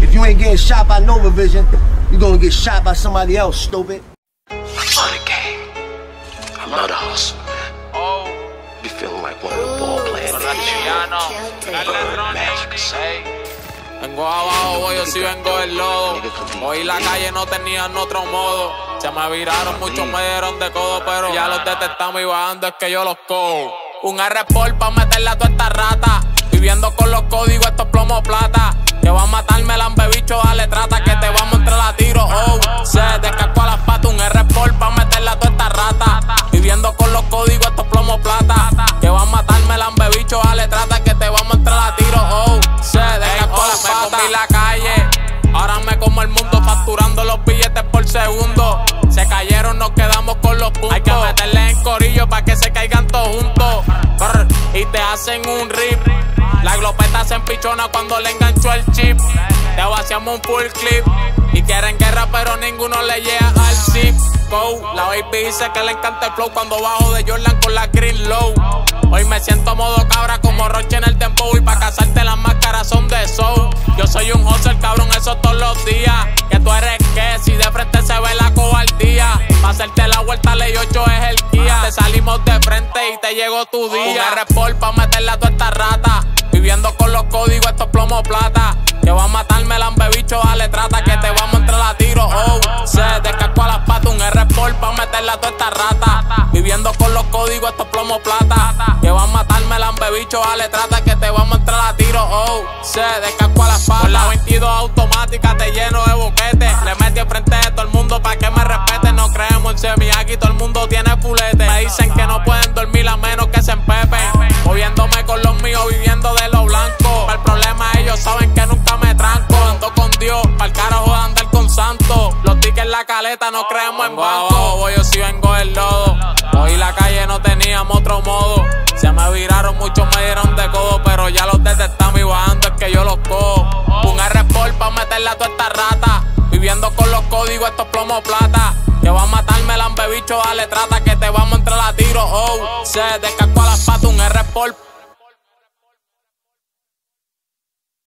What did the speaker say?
If you ain't getting shot by Nova Vision, you gonna get shot by somebody else, stupid. I love the game. I love the hustle, man. Oh, Be feeling like one of the ball Magic, son. Vengo abajo, voy, yo sí vengo del lodo. Hoy la calle no tenían otro modo. Se me viraron, muchos me dieron de codo, pero ya los detectamos y bajando es que yo los cojo. Un R-Port pa' meterle a toda esta rata. Viviendo con los códigos, estos plomo plata. Que va a matarme el bicho, dale trata. Que te vamos a entrar a tiro, oh. Se descascó a las patas, un R-Port pa' meterle a toda esta rata. Viviendo con los códigos, estos plomo plata. Que va a matarme el bicho, dale trata. Que te vamos a entrar a tiro, oh. Se descascó a las patas. Me comí la calle. Ahora me como el mundo facturando los billetes por segundo. Se cayeron, nos quedamos con los puntos. Hay que meterle en corillo para que se caigan todos juntos. Brr, y te hacen un rip. La glopeta se empichona cuando le enganchó el chip. Te vaciamos un full clip. Y quieren guerra, pero ninguno le llega al zip. La baby dice que le encanta el flow cuando bajo de Jordan con la green low. Hoy me siento modo cabra como Roche en el tempo. Y pa' casarte las máscaras son de show. Yo soy un hustle, cabrón, eso todos los días. Que tú eres que si de frente se ve la cobardía. Pa' hacerte la vuelta, ley 8 es el guía. Te salimos de frente y te llegó tu día. Un R-Port pa' meterle a toda esta rata. Viviendo con los códigos, estos plomo plata. Que va a matarme el bicho, dale trata. Que te vamos a entrar a tiro, oh. Se descascó a las patas, un R-Port pa' meterle a toda esta rata. Viviendo con los códigos, estos plomo plata. Que va a matarme el bicho, dale trata. Que te vamos a entrar a tiro, oh. Se descascó a las patas. Con la 22 automática te lleno de boquete. Le metí enfrente de todo el mundo pa' que me respete. No creemos en semi, aquí todo el mundo tiene fulete. Me dicen que no pueden dormir a menos que se empepen. Moviéndome con los míos, viviendo de lo la caleta, no creemos en banco. Voy yo si vengo del lodo. Hoy la calle no teníamos otro modo. Se me viraron, muchos me dieron de codo. Pero ya los detectamos y bajando es que yo los cojo. Un R-Port pa' meterle a toda esta rata. Viviendo con los códigos, estos plomo plata. Que va a matarme el bicho, dale trata. Que te vamos a entrar a tiro, oh. Se descascó a las patas, un R-Port